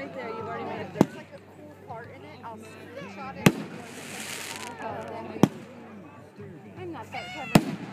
right there. You've already made it. There's like a cool part in it. I'll screenshot it. Oh, I'm not that clever.